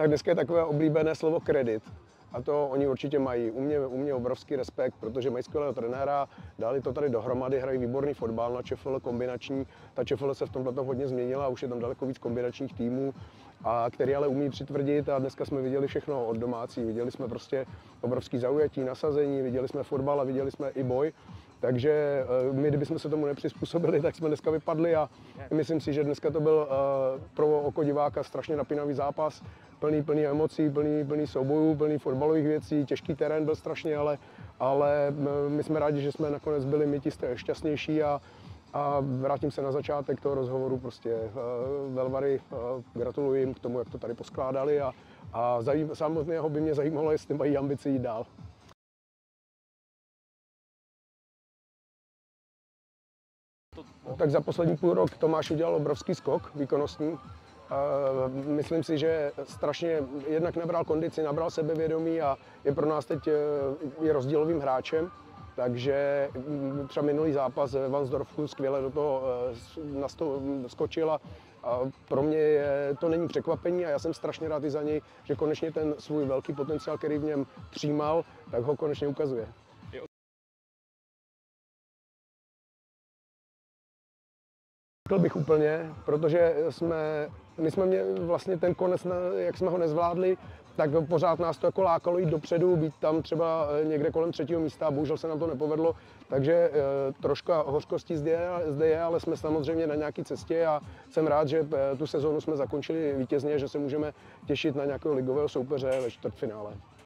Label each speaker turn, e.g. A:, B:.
A: tak dneska je takové oblíbené slovo kredit. A to oni určitě mají. U mě, u mě obrovský respekt, protože mají skvělého trenéra, dali to tady dohromady, hrají výborný fotbal na ČFL kombinační. Ta ČFL se v tomhle tom hodně změnila, už je tam daleko víc kombinačních týmů, a který ale umí přitvrdit a dneska jsme viděli všechno od domácí. Viděli jsme prostě obrovský zaujatí, nasazení, viděli jsme fotbal a viděli jsme i boj. Takže eh, my, kdybychom se tomu nepřizpůsobili, tak jsme dneska vypadli a myslím si, že dneska to byl eh, pro oko diváka strašně napínavý zápas, plný, plný emocí, plný, plný soubojů, plný fotbalových věcí, těžký terén byl strašně, ale, ale eh, my jsme rádi, že jsme nakonec byli my ti šťastnější a, a vrátím se na začátek toho rozhovoru, prostě Velvary, gratuluji jim k tomu, jak to tady poskládali a, a samotného by mě zajímalo, jestli mají ambici jít dál. Tak za poslední půl rok Tomáš udělal obrovský skok výkonnostní. Myslím si, že strašně jednak nabral kondici, nabral sebevědomí a je pro nás teď je rozdílovým hráčem. Takže mm, třeba minulý zápas ve Vansdorfu skvěle do toho skočil a pro mě je, to není překvapení a já jsem strašně rád i za něj, že konečně ten svůj velký potenciál, který v něm přijímal, tak ho konečně ukazuje. Řekl bych úplně, protože jsme, my jsme měli vlastně ten konec, jak jsme ho nezvládli, tak pořád nás to jako lákalo jít dopředu, být tam třeba eh, někde kolem třetího místa, bohužel se nám to nepovedlo, takže e, troška hořkosti zde je, zde je, ale jsme samozřejmě na nějaké cestě a jsem rád, že e, tu sezónu jsme zakončili vítězně, že se můžeme těšit na nějakého ligového soupeře ve čtvrtfinále.